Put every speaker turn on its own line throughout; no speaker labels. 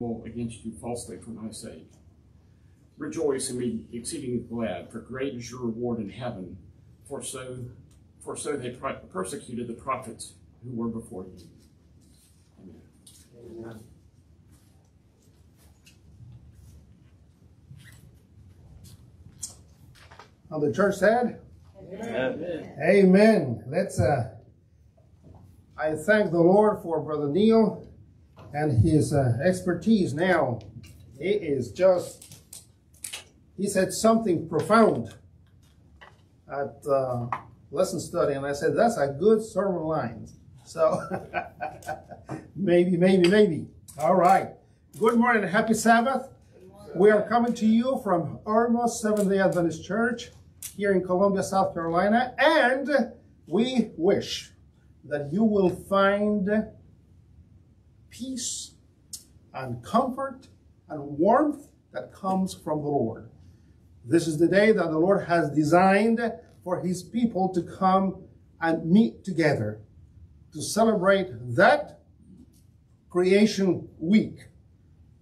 against you falsely for my sake. Rejoice and be exceedingly glad, for great is your reward in heaven, for so for so they persecuted the prophets who were before you. Amen. Amen.
On the church said? Amen. Amen. Let's uh I thank the Lord for Brother Neil and his uh, expertise now. Is just, he said something profound at uh, lesson study, and I said, that's a good sermon line. So, maybe, maybe, maybe. All right. Good morning happy Sabbath. We are coming to you from Irmo Seventh-day Adventist Church here in Columbia, South Carolina, and we wish that you will find peace and comfort and warmth that comes from the Lord. This is the day that the Lord has designed for his people to come and meet together to celebrate that creation week.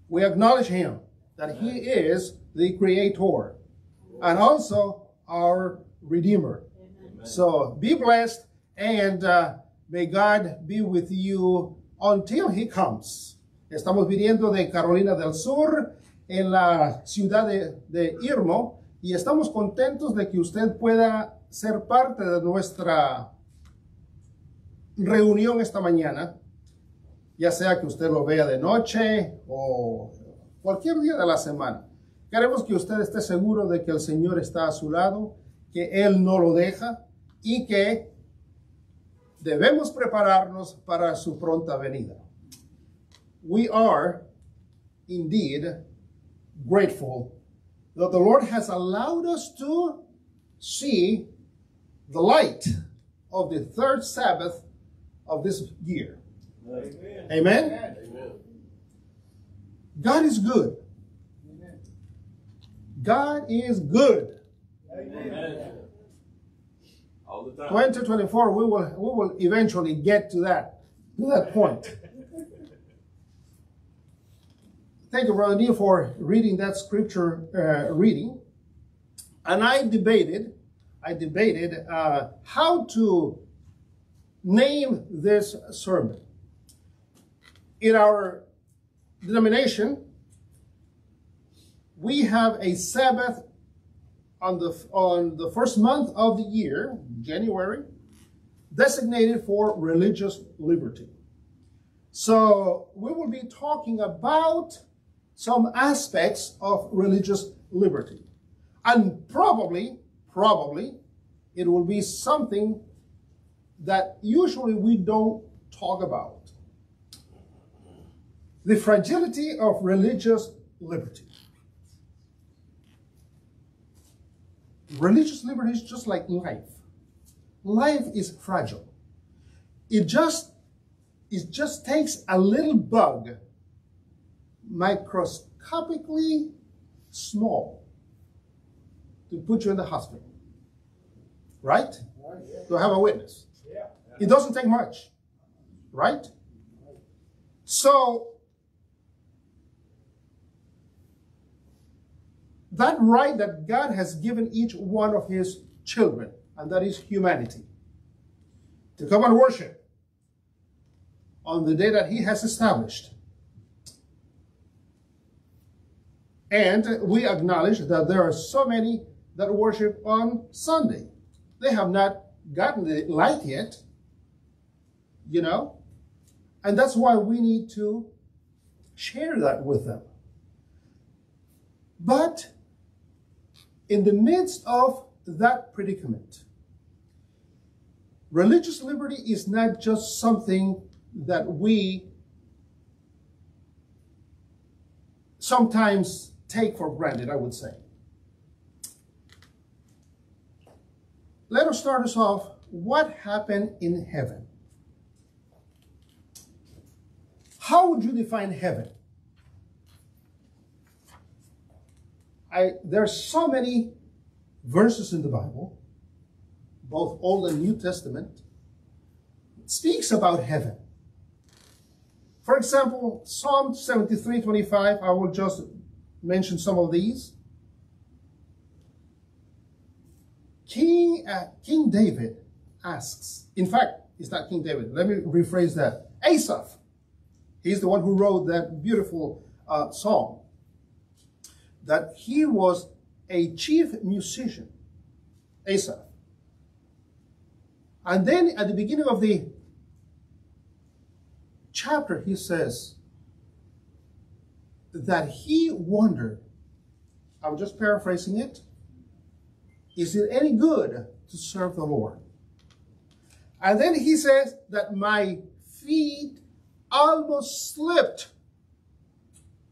We acknowledge him that he is the creator and also our redeemer. Amen. So be blessed and uh, may God be with you until he comes. Estamos viniendo de Carolina del Sur, en la ciudad de, de Irmo, y estamos contentos de que usted pueda ser parte de nuestra reunión esta mañana, ya sea que usted lo vea de noche o cualquier día de la semana. Queremos que usted esté seguro de que el Señor está a su lado, que Él no lo deja y que debemos prepararnos para su pronta venida. We are indeed grateful that the Lord has allowed us to see the light of the third Sabbath of this year. Amen. Amen. Amen. God is good. Amen. God is good. Amen. 2024, we will, we will eventually get to that, to that point. Thank you, Brother Neil, for reading that scripture uh, reading. And I debated, I debated uh, how to name this sermon. In our denomination, we have a Sabbath on the, on the first month of the year, January, designated for religious liberty. So we will be talking about some aspects of religious liberty. And probably, probably, it will be something that usually we don't talk about. The fragility of religious liberty. Religious liberty is just like life. Life is fragile. It just, it just takes a little bug, microscopically small, to put you in the hospital. Right? To have a witness. It doesn't take much. Right? So, that right that God has given each one of his children, and that is humanity, to come and worship on the day that he has established. And we acknowledge that there are so many that worship on Sunday. They have not gotten the light yet, you know? And that's why we need to share that with them. But in the midst of that predicament, religious liberty is not just something that we sometimes take for granted, I would say. Let us start us off. What happened in heaven? How would you define heaven? I, there are so many verses in the Bible, both Old and New Testament, speaks about heaven. For example, Psalm 73 25, I will just mention some of these. King, uh, King David asks, in fact, it's not King David, let me rephrase that. Asaph, he's the one who wrote that beautiful uh, song, that he was a chief musician, Asaph. And then at the beginning of the chapter, he says that he wondered, I'm just paraphrasing it, is it any good to serve the Lord? And then he says that my feet almost slipped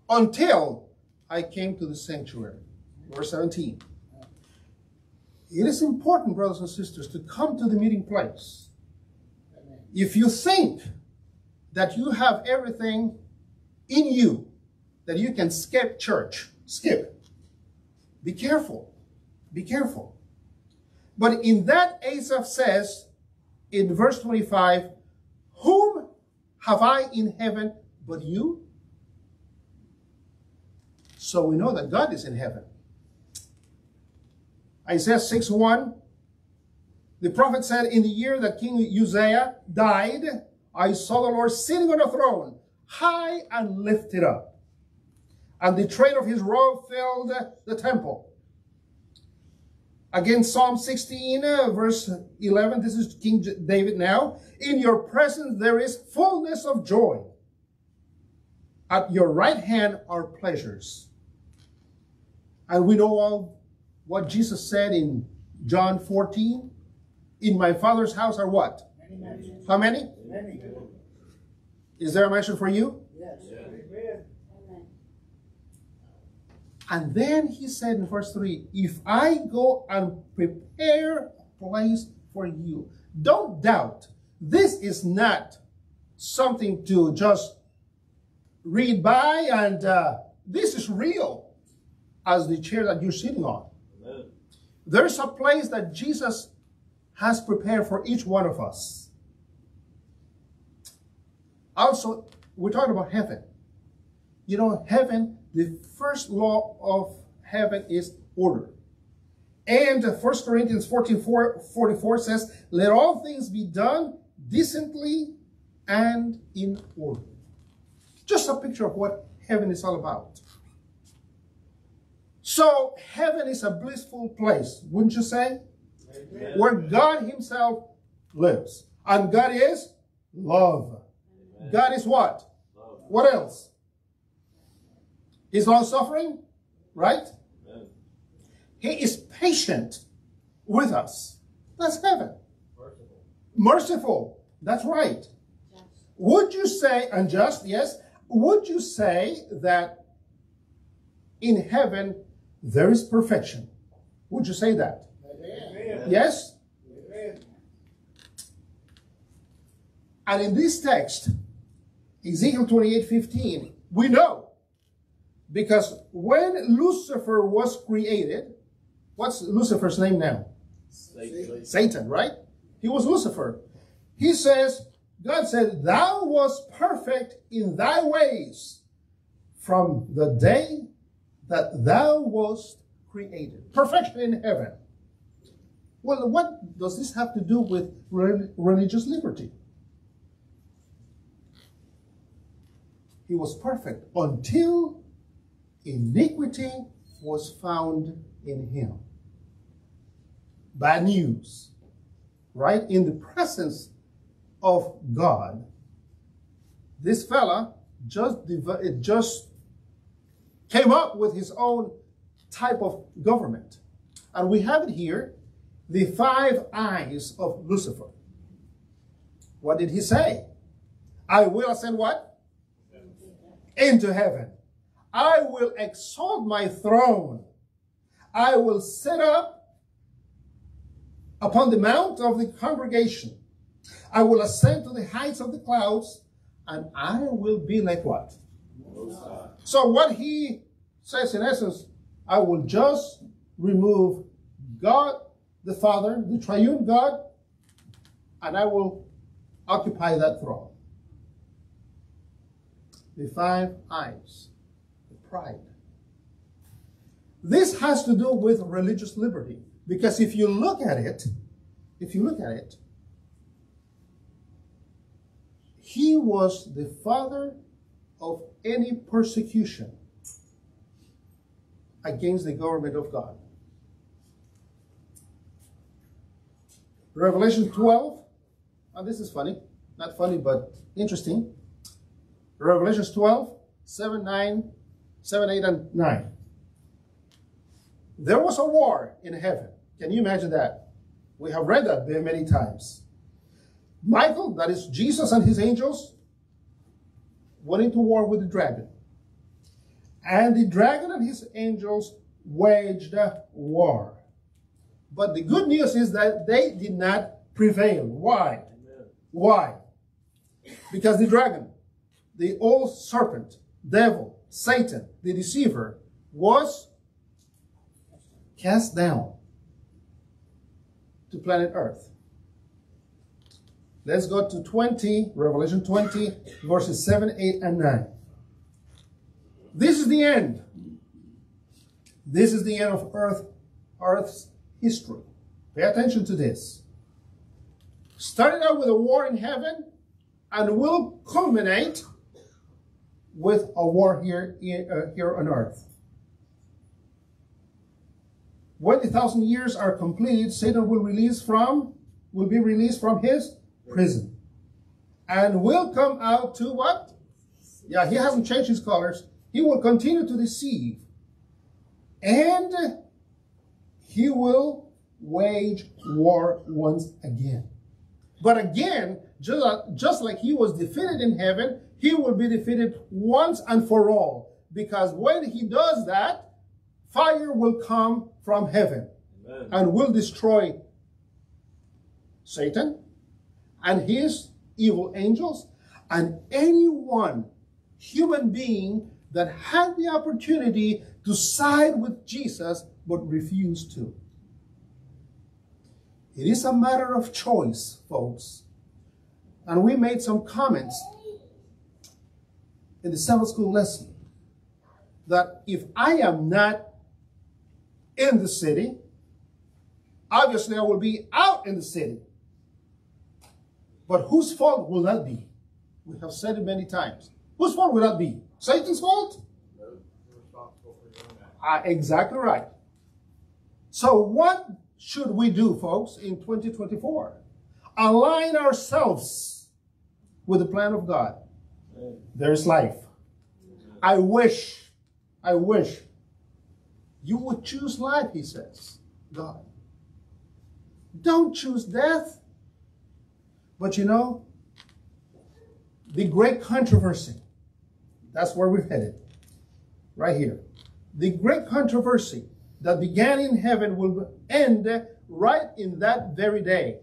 until I came to the sanctuary. Verse 17. It is important, brothers and sisters, to come to the meeting place. If you think that you have everything in you, that you can skip church, skip. Be careful. Be careful. But in that Asaph says in verse 25, Whom have I in heaven but you? So we know that God is in heaven. Isaiah 6 1, the prophet said, In the year that King Uzziah died, I saw the Lord sitting on a throne, high and lifted up. And the train of his robe filled the temple. Again, Psalm 16, uh, verse 11. This is King David now. In your presence there is fullness of joy. At your right hand are pleasures. And we know all what Jesus said in John 14. In my Father's house are what? Many How many? Many. Is there a mention for you? Yes. And then he said in verse 3 If I go and prepare a place for you, don't doubt. This is not something to just read by, and uh, this is real as the chair that you're sitting on. Amen. There's a place that Jesus has prepared for each one of us. Also, we're talking about heaven. You know, heaven the first law of heaven is order. And 1 Corinthians 14 44 says, Let all things be done decently and in order. Just a picture of what heaven is all about. So, heaven is a blissful place, wouldn't you say? Amen. Where God Himself lives. And God is love. Amen. God is what? Love. What else? He's long suffering, right? Amen. He is patient with us. That's heaven. Merciful. Merciful. That's right. Yes. Would you say, unjust, yes, would you say that in heaven there is perfection? Would you say that? Amen. Yes? Amen. And in this text, Ezekiel 28 15, we know because when Lucifer was created, what's Lucifer's name now? Satan. Satan, right? He was Lucifer. He says, God said, Thou was perfect in thy ways from the day that thou wast created. Perfection in heaven. Well, what does this have to do with religious liberty? He was perfect until iniquity was found in him. Bad news, right? In the presence of God, this fella just just came up with his own type of government. And we have it here, the five eyes of Lucifer. What did he say? I will ascend what? Into heaven. I will exalt my throne. I will set up upon the mount of the congregation. I will ascend to the heights of the clouds, and I will be like what? So what he says in essence, I will just remove God the Father, the triune God, and I will occupy that throne. the five eyes, the pride. This has to do with religious liberty. Because if you look at it, if you look at it, he was the father of any persecution against the government of God. Revelation 12, and this is funny, not funny, but interesting. Revelations 12, 7, 9, 7, 8, and 9. There was a war in heaven. Can you imagine that? We have read that many times. Michael, that is Jesus and his angels, went into war with the dragon. And the dragon and his angels waged war. But the good news is that they did not prevail. Why? Amen. Why? Because the dragon, the old serpent, devil, Satan, the deceiver, was cast down to planet Earth. Let's go to 20, Revelation 20, verses 7, 8, and 9. This is the end. This is the end of Earth, Earth's history. Pay attention to this. Started out with a war in heaven and will culminate with a war here, uh, here on earth. When the thousand years are completed, Satan will release from, will be released from his prison. And will come out to what? Yeah, he hasn't changed his colors. He will continue to deceive. And he will wage war once again. But again, just, just like he was defeated in heaven, he will be defeated once and for all. Because when he does that, fire will come from heaven Amen. and will destroy Satan and his evil angels and anyone, human being, that had the opportunity to side with Jesus but refused to. It is a matter of choice, folks. And we made some comments in the Sabbath school lesson that if I am not in the city, obviously I will be out in the city. But whose fault will that be? We have said it many times. Whose fault will that be? Satan's fault? Uh, exactly right. So what should we do, folks, in 2024? Align ourselves with the plan of God. There's life. I wish, I wish you would choose life, he says, God. Don't choose death. But you know, the great controversy, that's where we're headed, right here. The great controversy that began in heaven will end right in that very day.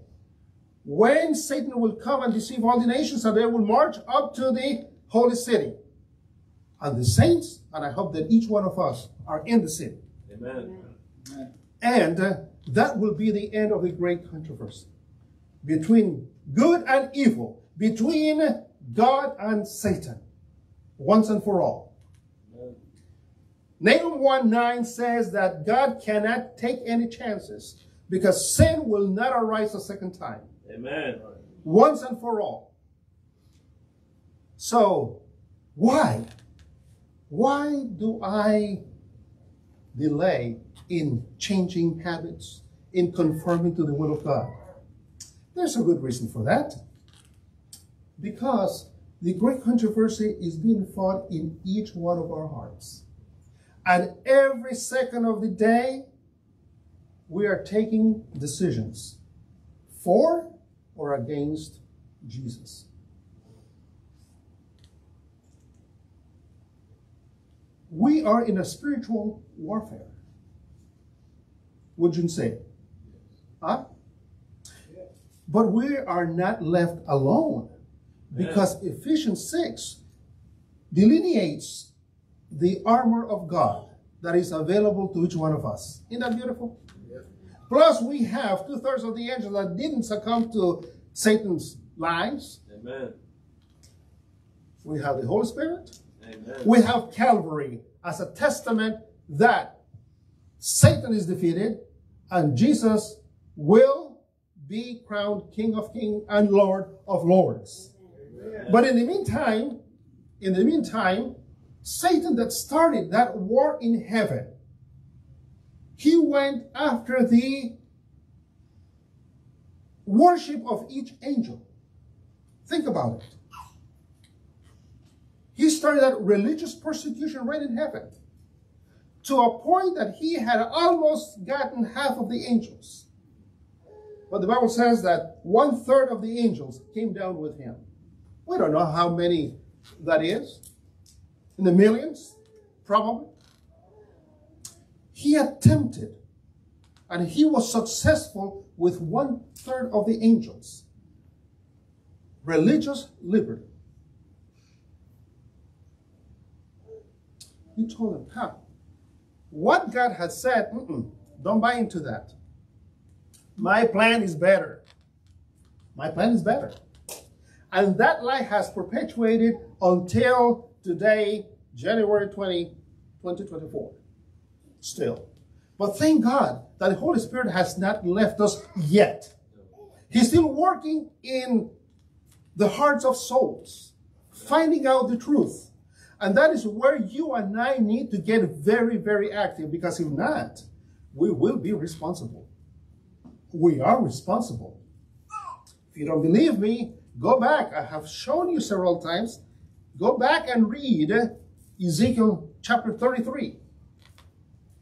When Satan will come and deceive all the nations and they will march up to the holy city. And the saints, and I hope that each one of us are in the city. Amen. And uh, that will be the end of the great controversy between good and evil, between God and Satan, once and for all. Nahum 1 9 says that God cannot take any chances because sin will not arise a second time. Amen. Once and for all. So, why? Why do I delay in changing habits, in conforming to the will of God? There's a good reason for that. Because the great controversy is being fought in each one of our hearts. And every second of the day, we are taking decisions for or against Jesus. We are in a spiritual warfare. Would you say? Huh? But we are not left alone because Ephesians 6 delineates the armor of God that is available to each one of us. Isn't that beautiful? Plus, we have two thirds of the angels that didn't succumb to Satan's lies. Amen. We have the Holy Spirit. Amen. We have Calvary as a testament that Satan is defeated and Jesus will be crowned King of Kings and Lord of Lords. Amen. But in the meantime, in the meantime, Satan that started that war in heaven, he went after the worship of each angel. Think about it. He started that religious persecution right in heaven to a point that he had almost gotten half of the angels. But the Bible says that one third of the angels came down with him. We don't know how many that is. In the millions, probably. He attempted and he was successful with one third of the angels. Religious liberty. He told them, how? What God had said, don't buy into that. My plan is better. My plan is better. And that lie has perpetuated until today, January 20, 2024. Still. But thank God that the Holy Spirit has not left us yet. He's still working in the hearts of souls, finding out the truth. And that is where you and I need to get very, very active because if not, we will be responsible. We are responsible. If you don't believe me, go back. I have shown you several times. Go back and read Ezekiel chapter 33.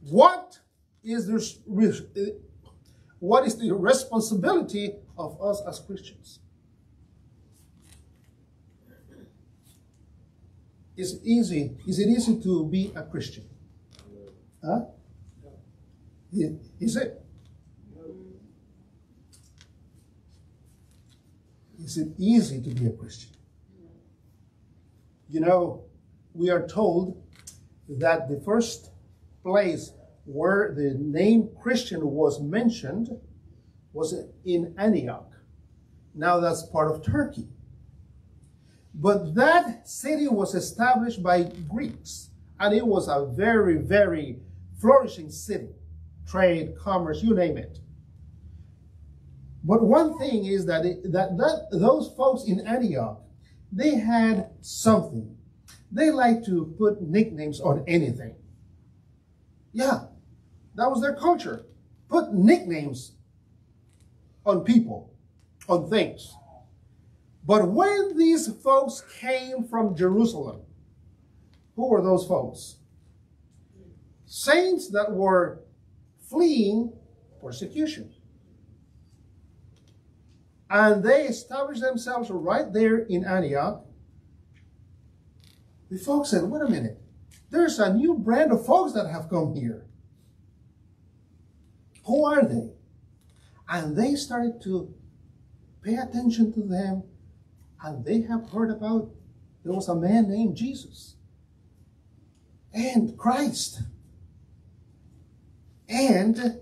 What is the, uh, what is the responsibility of us as Christians? Is it easy? Is it easy to be a Christian? Huh? Is it? Is it easy to be a Christian? You know, we are told that the first place where the name Christian was mentioned was in Antioch. Now that's part of Turkey. But that city was established by Greeks, and it was a very, very flourishing city. Trade, commerce, you name it. But one thing is that, it, that, that those folks in Antioch, they had something. They like to put nicknames on anything. Yeah, that was their culture. Put nicknames on people, on things. But when these folks came from Jerusalem, who were those folks? Saints that were fleeing persecution. And they established themselves right there in Antioch. The folks said, wait a minute, there's a new brand of folks that have come here. Who are they? And they started to pay attention to them, and they have heard about there was a man named Jesus and Christ. And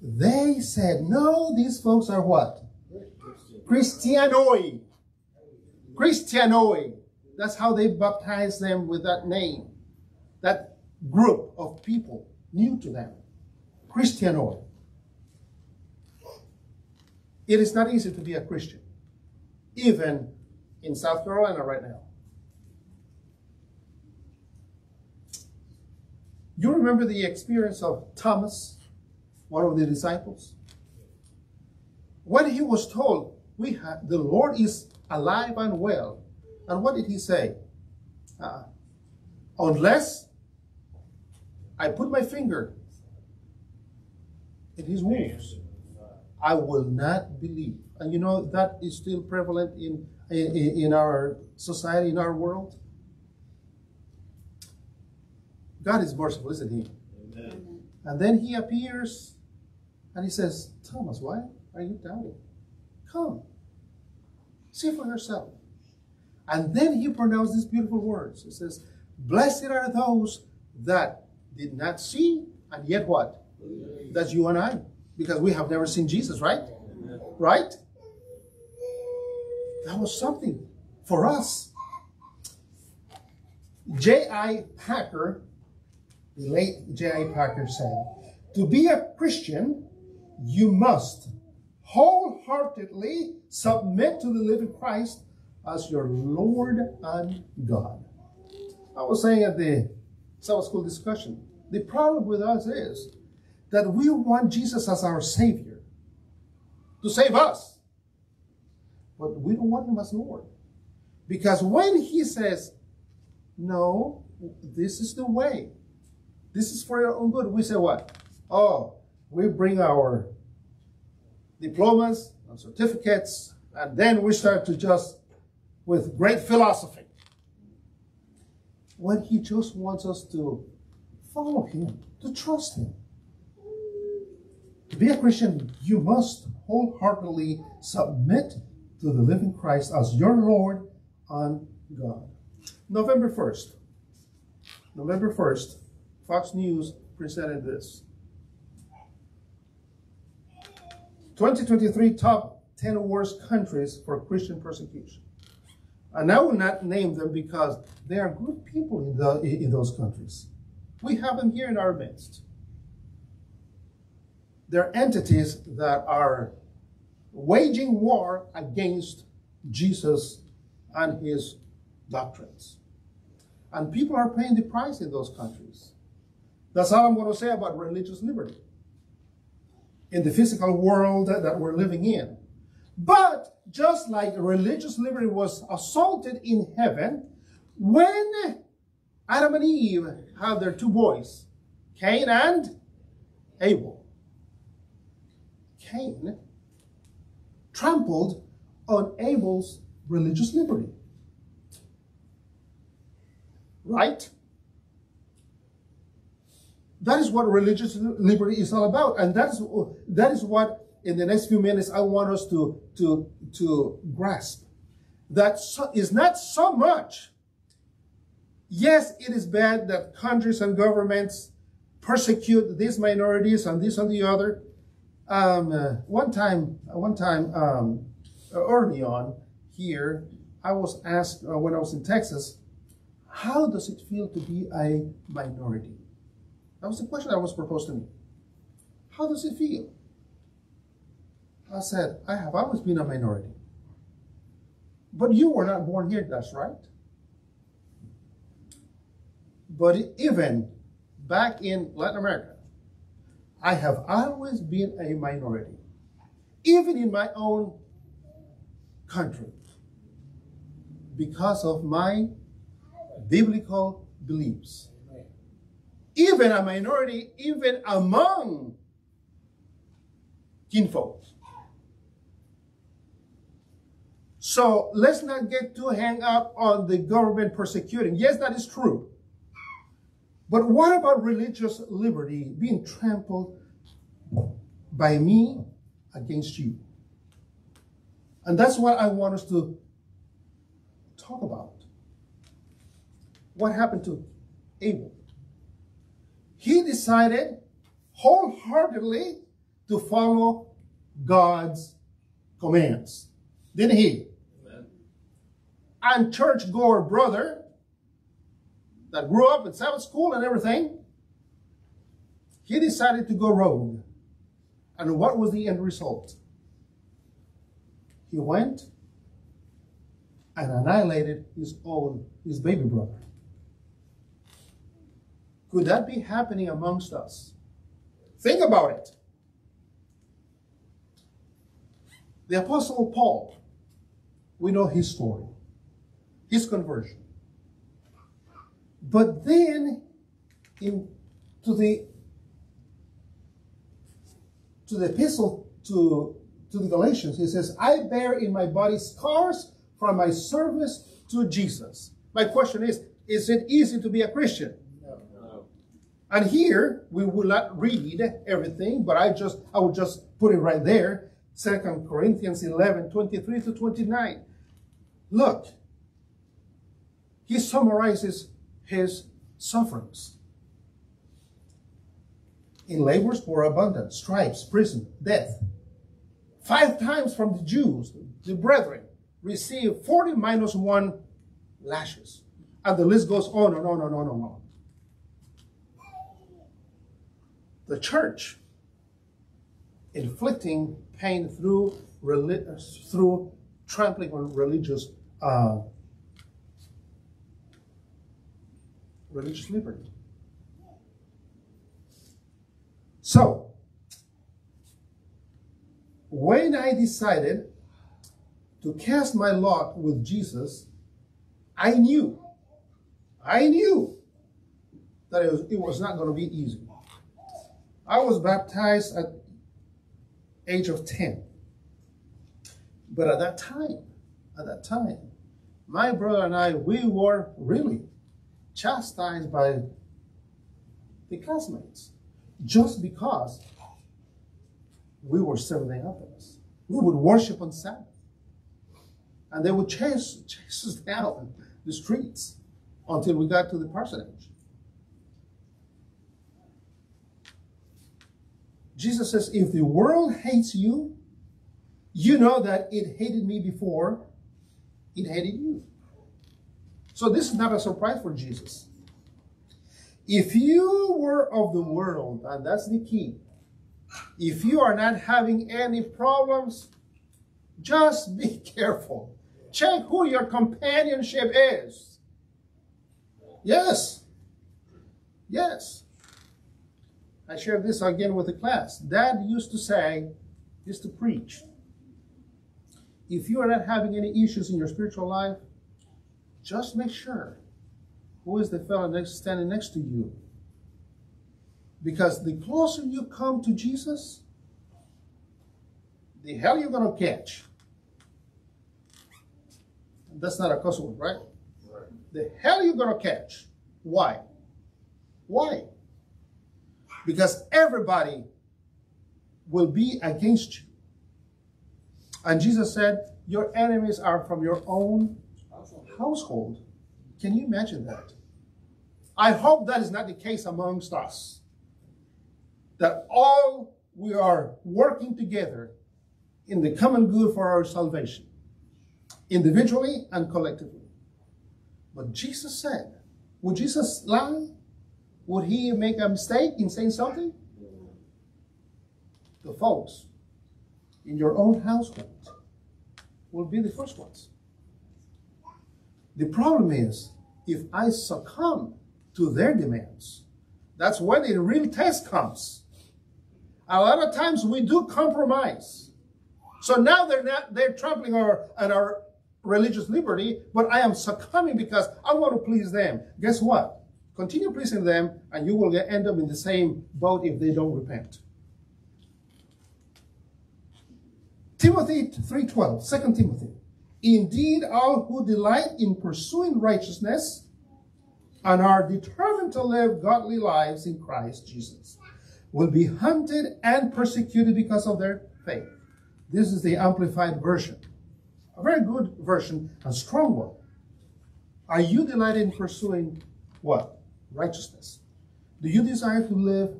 they said, no, these folks are what? Christianoi. Christianoi. That's how they baptized them with that name. That group of people new to them. Christianoi. It is not easy to be a Christian, even in South Carolina right now. You remember the experience of Thomas, one of the disciples? When he was told, we have, the Lord is alive and well, and what did he say? Uh, unless I put my finger in his wounds I will not believe. And you know, that is still prevalent in, in, in our society, in our world. God is merciful, isn't he? Amen. And then he appears and he says, Thomas, why are you doubting? Come, see for yourself. And then he pronounced these beautiful words. He says, Blessed are those that did not see, and yet what? That's you and I because we have never seen Jesus, right? Right? That was something for us. J.I. Packer, the late J.I. Packer said, to be a Christian, you must wholeheartedly submit to the living Christ as your Lord and God. I was saying at the Sabbath school discussion, the problem with us is that we want Jesus as our Savior to save us, but we don't want Him as Lord. Because when He says, No, this is the way, this is for your own good, we say, What? Oh, we bring our diplomas and certificates, and then we start to just, with great philosophy, when He just wants us to follow Him, to trust Him. To be a Christian, you must wholeheartedly submit to the living Christ as your Lord and God. November 1st. November 1st, Fox News presented this. 2023 top 10 worst countries for Christian persecution. And I will not name them because they are good people in, the, in those countries. We have them here in our midst. They're entities that are waging war against Jesus and his doctrines. And people are paying the price in those countries. That's all I'm going to say about religious liberty in the physical world that we're living in. But just like religious liberty was assaulted in heaven, when Adam and Eve had their two boys, Cain and Abel, Cain trampled on Abel's religious liberty. Right? That is what religious liberty is all about. And that is, that is what, in the next few minutes, I want us to, to, to grasp. That so, is not so much. Yes, it is bad that countries and governments persecute these minorities and this and the other. Um, uh, one time, one time, um, early on here, I was asked uh, when I was in Texas, how does it feel to be a minority? That was the question that was proposed to me. How does it feel? I said, I have always been a minority. But you were not born here, that's right. But even back in Latin America, I have always been a minority, even in my own country, because of my biblical beliefs even a minority, even among kinfolk. So let's not get too hung up on the government persecuting. Yes, that is true. But what about religious liberty being trampled by me against you? And that's what I want us to talk about. What happened to Abel? He decided wholeheartedly to follow God's commands. Didn't he? Amen. And church goer brother that grew up in Sabbath school and everything, he decided to go rogue. And what was the end result? He went and annihilated his own, his baby brother. Could that be happening amongst us? Think about it. The Apostle Paul, we know his story, his conversion. But then, in to the to the epistle to to the Galatians, he says, "I bear in my body scars from my service to Jesus." My question is: Is it easy to be a Christian? And here we will not read everything, but I just I will just put it right there. Second Corinthians 11, 23 to 29. Look, he summarizes his sufferings. In labors for abundance, stripes, prison, death. Five times from the Jews, the brethren, received 40 minus one lashes. And the list goes on and on and on and on. The church inflicting pain through through trampling on religious uh, religious liberty. So, when I decided to cast my lot with Jesus, I knew, I knew that it was, it was not going to be easy. I was baptized at age of 10. But at that time, at that time, my brother and I, we were really chastised by the classmates just because we were Seventh-day Adventists. We would worship on Sabbath. And they would chase, chase us down the streets until we got to the parsonage. Jesus says, if the world hates you, you know that it hated me before it hated you. So this is not a surprise for Jesus. If you were of the world, and that's the key, if you are not having any problems, just be careful. Check who your companionship is. Yes. Yes. I shared this again with the class. Dad used to say, used to preach, if you are not having any issues in your spiritual life, just make sure who is the fellow next, standing next to you. Because the closer you come to Jesus, the hell you're going to catch. That's not a cuss word, right? right? The hell you're going to catch. Why? Why? Because everybody will be against you. And Jesus said, Your enemies are from your own household. Can you imagine that? I hope that is not the case amongst us. That all we are working together in the common good for our salvation, individually and collectively. But Jesus said, would Jesus lie? Would he make a mistake in saying something? The folks in your own household will be the first ones. The problem is, if I succumb to their demands, that's when the real test comes. A lot of times we do compromise. So now they're not they're trampling our on our religious liberty, but I am succumbing because I want to please them. Guess what? Continue pleasing them, and you will end up in the same boat if they don't repent. Timothy 3.12, 2 Timothy. Indeed, all who delight in pursuing righteousness and are determined to live godly lives in Christ Jesus will be hunted and persecuted because of their faith. This is the amplified version. A very good version, a strong one. Are you delighted in pursuing what? Righteousness. Do you desire to live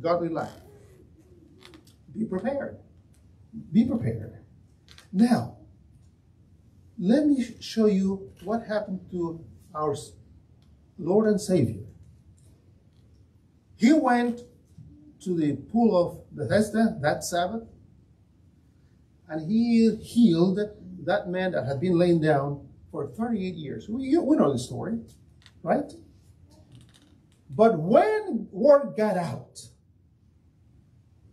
godly life? Be prepared. Be prepared. Now, let me show you what happened to our Lord and Savior. He went to the pool of Bethesda that Sabbath, and he healed that man that had been laying down for 38 years. We, we know the story, right? But when word got out,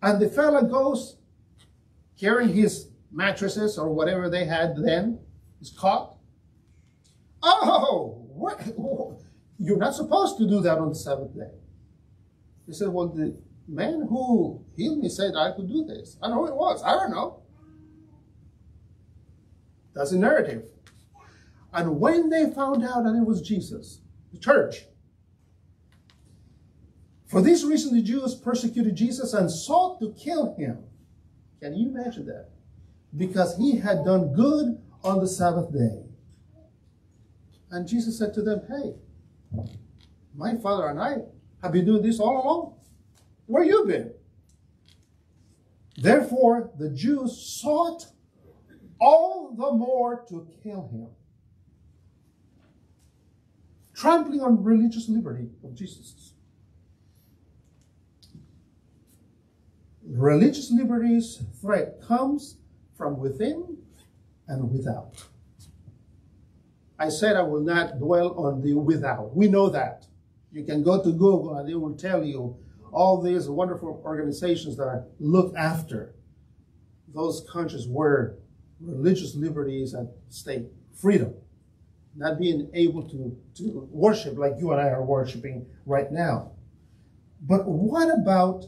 and the fella goes carrying his mattresses or whatever they had then, is caught. Oh, what? You're not supposed to do that on the seventh day. He said, Well, the man who healed me said I could do this. I know who it was. I don't know. That's a narrative. And when they found out that it was Jesus, the church, for this reason the Jews persecuted Jesus and sought to kill him. Can you imagine that? Because he had done good on the Sabbath day. And Jesus said to them, Hey, my father and I have been doing this all along. Where you been? Therefore, the Jews sought all the more to kill him. trampling on religious liberty of Jesus. Religious liberty's threat comes from within and without. I said I will not dwell on the without. We know that. You can go to Google and it will tell you all these wonderful organizations that look after those countries where religious liberty is at stake, freedom, not being able to, to worship like you and I are worshiping right now. But what about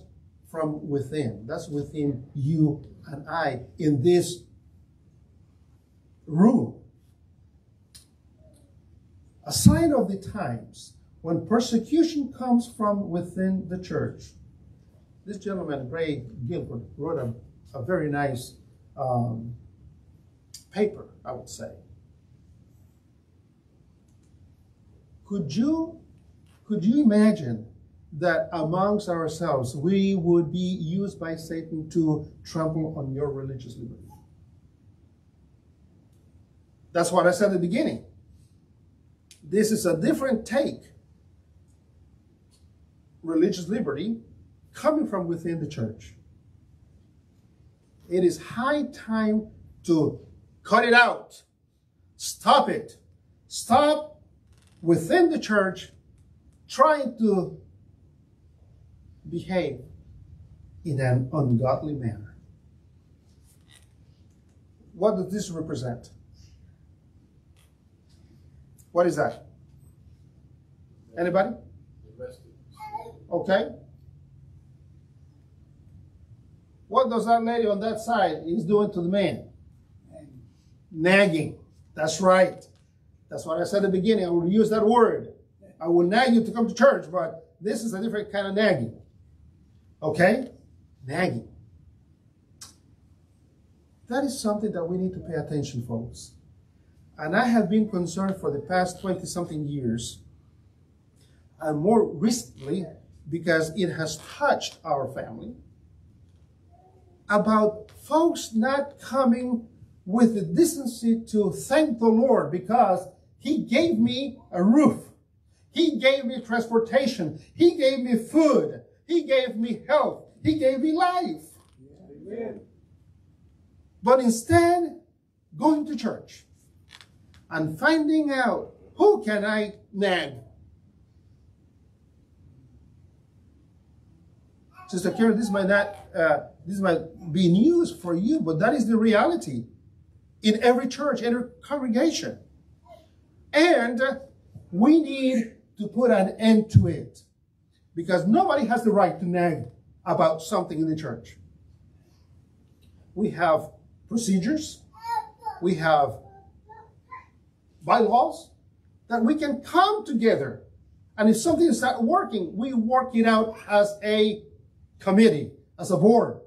from within? That's within you and I in this room. A sign of the times when persecution comes from within the church. This gentleman, Ray Gilbert, wrote a, a very nice um, paper, I would say. Could you, could you imagine that amongst ourselves we would be used by Satan to trample on your religious liberty? That's what I said at the beginning. This is a different take. Religious liberty coming from within the church. It is high time to cut it out. Stop it. Stop within the church trying to behave in an ungodly manner. What does this represent? What is that? Anybody? Okay. What does that lady on that side is doing to the man? Nagging. That's right. That's what I said at the beginning. I will use that word. I will nag you to come to church, but this is a different kind of nagging. Okay? Nagging. That is something that we need to pay attention, folks. And I have been concerned for the past 20 something years, and more recently, because it has touched our family, about folks not coming with the decency to thank the Lord because He gave me a roof. He gave me transportation. He gave me food. He gave me health. He gave me life. Amen. But instead, going to church and finding out who can I nag. Sister Karen, this might not, uh, this might be news for you, but that is the reality in every church, every congregation. And we need to put an end to it because nobody has the right to nag about something in the church. We have procedures. We have bylaws that we can come together. And if something is not working, we work it out as a committee, as a board,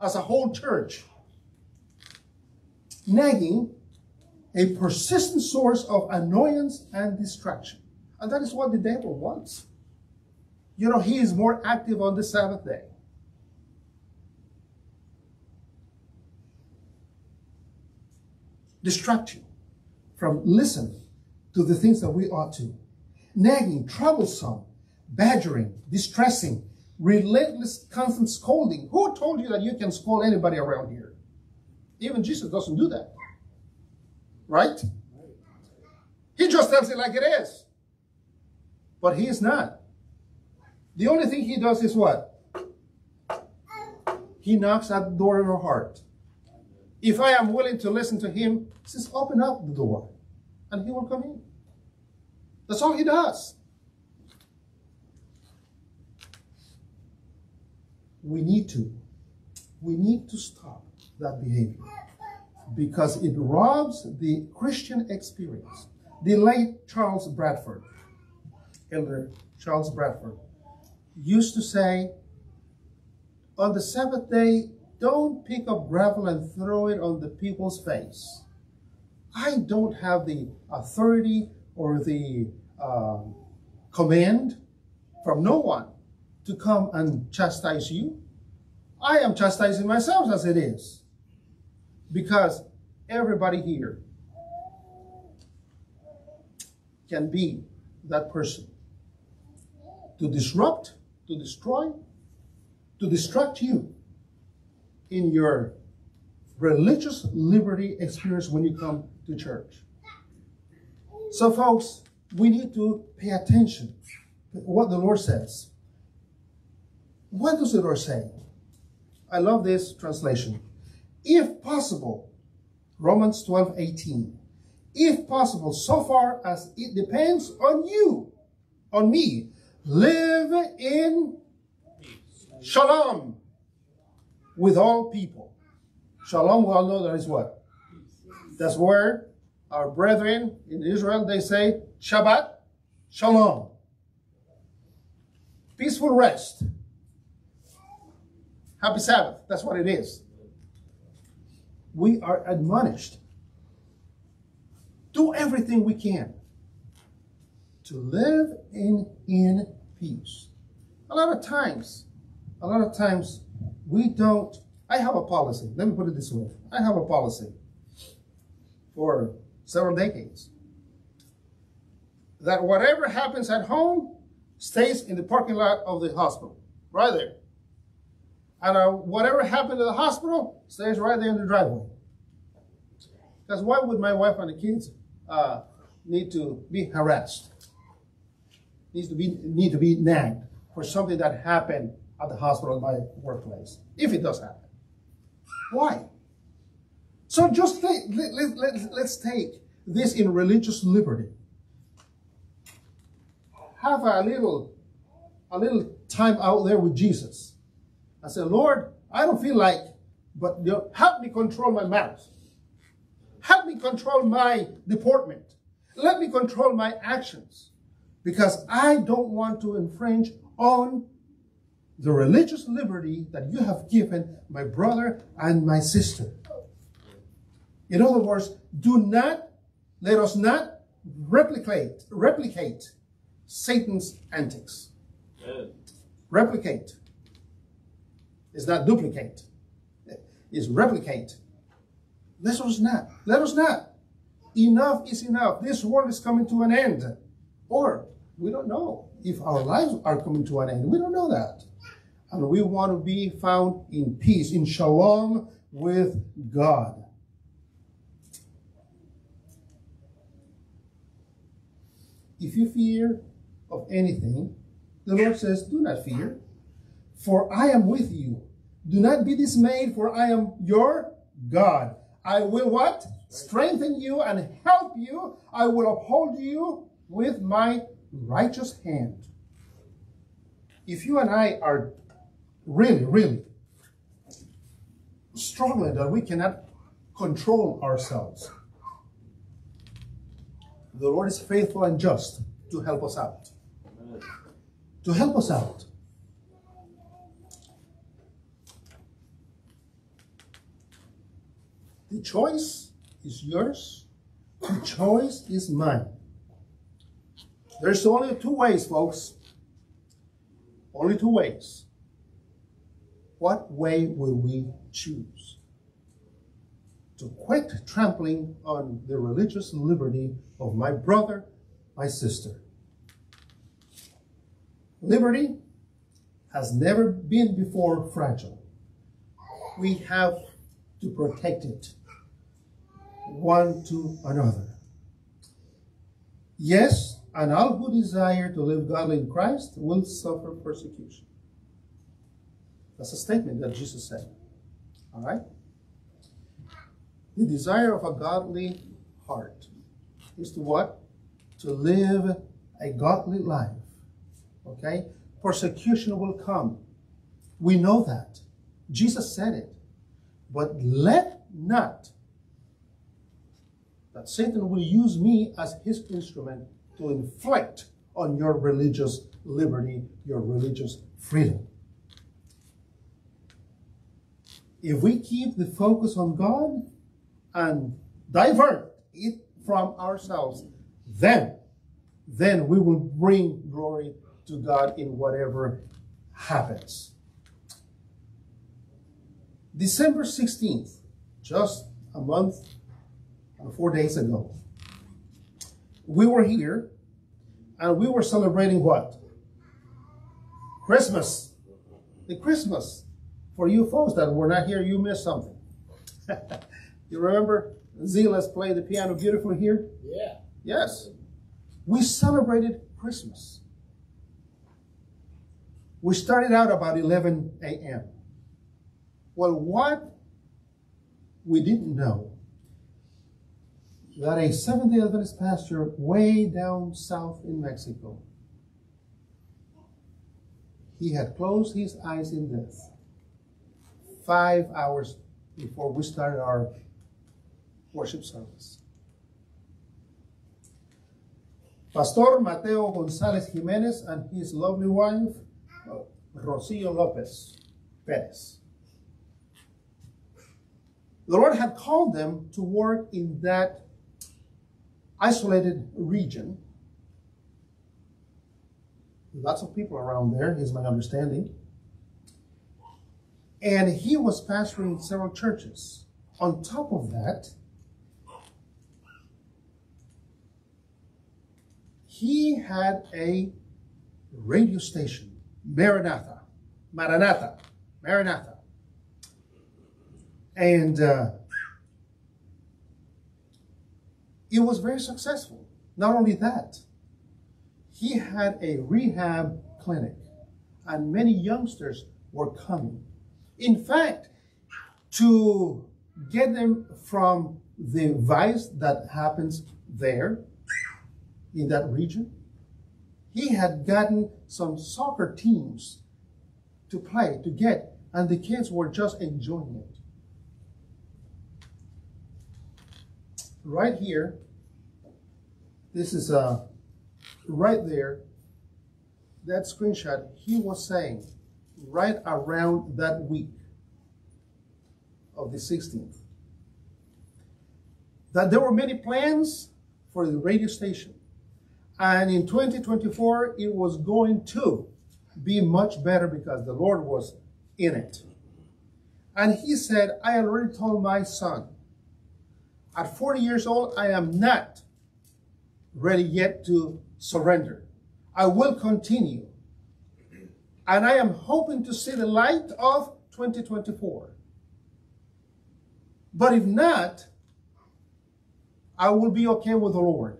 as a whole church. Nagging, a persistent source of annoyance and distraction. And that is what the devil wants. You know, he is more active on the Sabbath day. Distract you from listening to the things that we ought to. Nagging, troublesome, badgering, distressing, relentless, constant scolding. Who told you that you can scold anybody around here? Even Jesus doesn't do that. Right? He just tells it like it is. But he is not. The only thing he does is what? He knocks at the door of your heart. If I am willing to listen to him, says, open up the door and he will come in. That's all he does. We need to. We need to stop that behavior because it robs the Christian experience. The late Charles Bradford, Elder Charles Bradford, used to say, on the Sabbath day, don't pick up gravel and throw it on the people's face. I don't have the authority or the uh, command from no one to come and chastise you. I am chastising myself as it is. Because everybody here can be that person to disrupt, to destroy, to distract you in your religious liberty experience when you come to church. So, folks, we need to pay attention to what the Lord says. What does the Lord say? I love this translation. If possible, Romans 12 18. If possible, so far as it depends on you, on me, live in shalom with all people. Shalom, we all know that is what? That's where our brethren in Israel, they say Shabbat, Shalom. Peaceful rest. Happy Sabbath. That's what it is. We are admonished. Do everything we can to live in, in peace. A lot of times, a lot of times we don't, I have a policy. Let me put it this way. I have a policy for several decades that whatever happens at home stays in the parking lot of the hospital, right there. And uh, whatever happened at the hospital stays right there in the driveway. Because why would my wife and the kids uh, need to be harassed? Needs to be need to be nagged for something that happened at the hospital my workplace, if it does happen. Why? So just let, let, let, let's take this in religious liberty. Have a little, a little time out there with Jesus. I said, Lord, I don't feel like, but you know, help me control my mouth. Help me control my deportment. Let me control my actions because I don't want to infringe on the religious liberty that you have given my brother and my sister. In other words, do not, let us not replicate, replicate Satan's antics. Replicate is not duplicate. Is replicate. Let us not. Let us not. Enough is enough. This world is coming to an end. Or we don't know if our lives are coming to an end. We don't know that. And we want to be found in peace, in shalom with God. If you fear of anything, the Lord says, do not fear, for I am with you. Do not be dismayed, for I am your God. I will what? Strengthen you and help you. I will uphold you with my righteous hand. If you and I are really, really struggling that we cannot control ourselves, the Lord is faithful and just to help us out. To help us out. The choice is yours. The choice is mine. There's only two ways, folks. Only two ways. What way will we choose? To quit trampling on the religious liberty of my brother, my sister. Liberty has never been before fragile. We have to protect it one to another. Yes, and all who desire to live godly in Christ will suffer persecution. That's a statement that Jesus said. All right? The desire of a godly heart is to what? To live a godly life. Okay? Persecution will come. We know that. Jesus said it. But let not that Satan will use me as his instrument to inflict on your religious liberty, your religious freedom. If we keep the focus on God and divert it from ourselves, then, then we will bring glory to God in whatever happens. December 16th, just a month four days ago. We were here And we were celebrating what? Christmas. The Christmas. For you folks that were not here, you missed something. you remember Zealous played the piano beautifully here?
Yeah.
Yes. We celebrated Christmas. We started out about 11 a.m. Well, what we didn't know that a Seventh day Adventist pastor way down south in Mexico, he had closed his eyes in death five hours before we started our worship service. Pastor Mateo González Jiménez and his lovely wife, Rocio Lopez Perez. The Lord had called them to work in that isolated region. Lots of people around there, is my understanding. And he was pastoring several churches. On top of that, he had a radio station, Maranatha, Maranatha, Maranatha. And uh, it was very successful. Not only that, he had a rehab clinic, and many youngsters were coming. In fact, to get them from the vice that happens there in that region, he had gotten some soccer teams to play, to get, and the kids were just enjoying it. Right here, this is uh, right there, that screenshot, he was saying right around that week of the 16th that there were many plans for the radio station. And in 2024, it was going to be much better because the Lord was in it. And he said, I already told my son, at 40 years old, I am not ready yet to surrender. I will continue. And I am hoping to see the light of 2024. But if not, I will be okay with the Lord.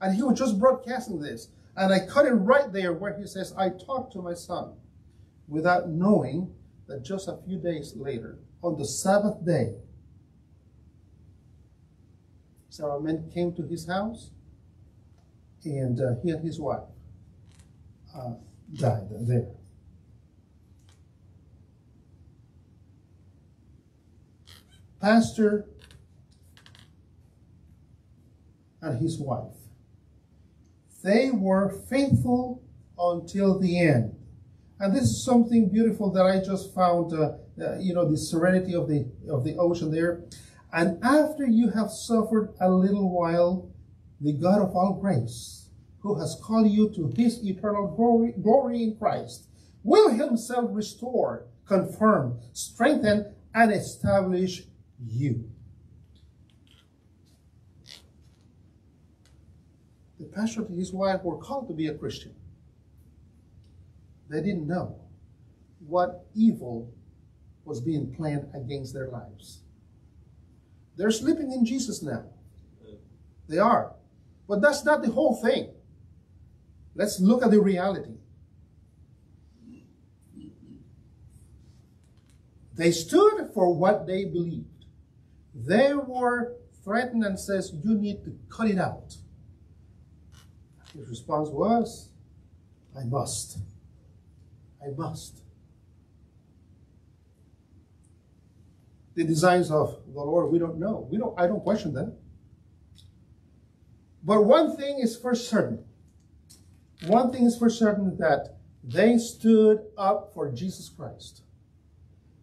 And he was just broadcasting this. And I cut it right there where he says, I talked to my son without knowing that just a few days later, on the Sabbath day, several men came to his house and uh, he and his wife uh, died there. Pastor and his wife. They were faithful until the end. And this is something beautiful that I just found, uh, uh, you know, the serenity of the, of the ocean there. And after you have suffered a little while, the God of all grace, who has called you to his eternal glory, glory in Christ, will himself restore, confirm, strengthen, and establish you. The pastor and his wife were called to be a Christian. They didn't know what evil was being planned against their lives. They're sleeping in Jesus now. They are. But that's not the whole thing. Let's look at the reality. They stood for what they believed. They were threatened and says, you need to cut it out. His response was, I must. I must. The designs of the Lord, we don't know. We don't, I don't question them. But one thing is for certain. One thing is for certain that they stood up for Jesus Christ.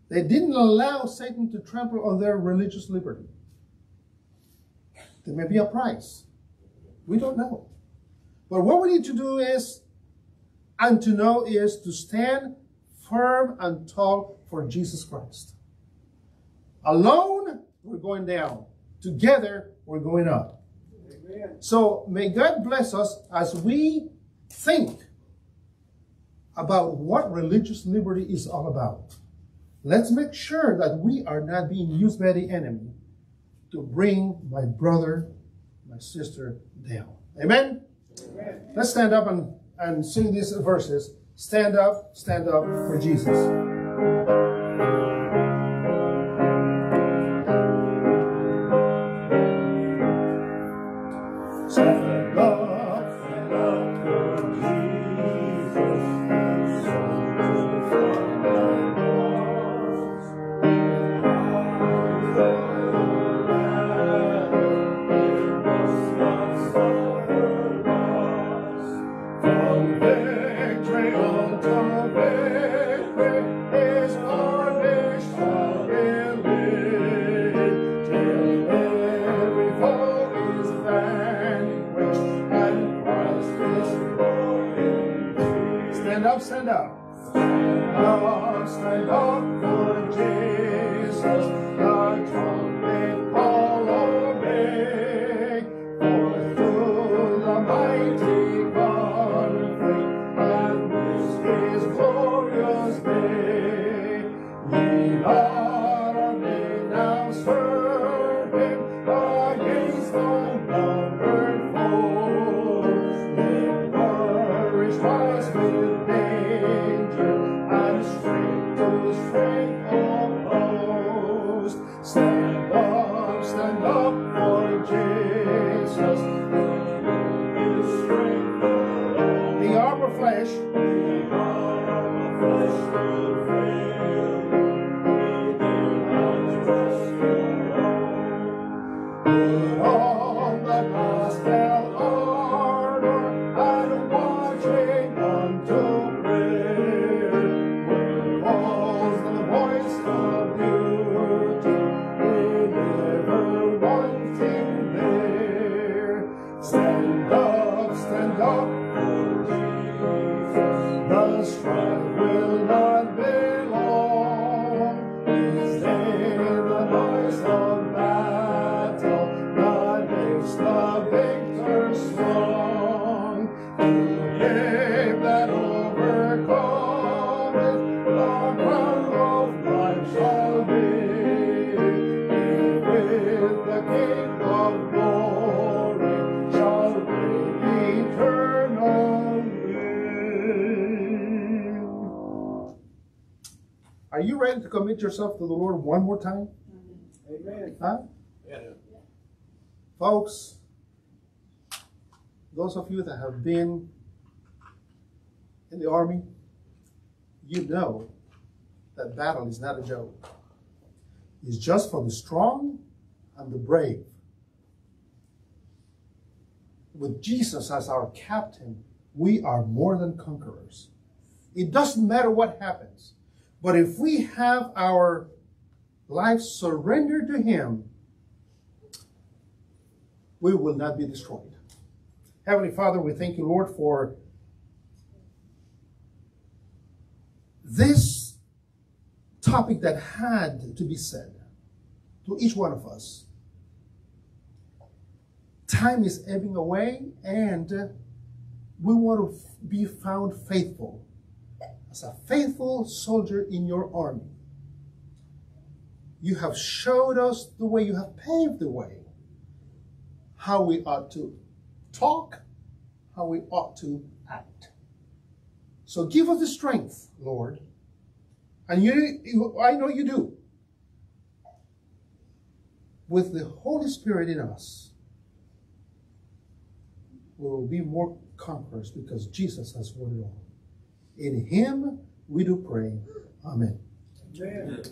They didn't allow Satan to trample on their religious liberty. There may be a price. We don't know. But what we need to do is, and to know is to stand firm and tall for Jesus Christ. Alone, we're going down. Together, we're going up. So may God bless us as we think about what religious liberty is all about. Let's make sure that we are not being used by the enemy to bring my brother, my sister down. Amen? Amen. Let's stand up and, and sing these verses. Stand up, stand up for Jesus. Oh. Commit yourself to the Lord one more time? Amen. Huh? Yeah. Folks, those of you that have been in the army, you know that battle is not a joke. It's just for the strong and the brave. With Jesus as our captain, we are more than conquerors. It doesn't matter what happens. But if we have our life surrendered to Him, we will not be destroyed. Heavenly Father, we thank you, Lord, for this topic that had to be said to each one of us. Time is ebbing away, and we want to be found faithful as a faithful soldier in your army. You have showed us the way, you have paved the way, how we ought to talk, how we ought to act. So give us the strength, Lord. And you, you I know you do. With the Holy Spirit in us, we will be more conquerors because Jesus has won it all. In him we do pray. Amen. Amen.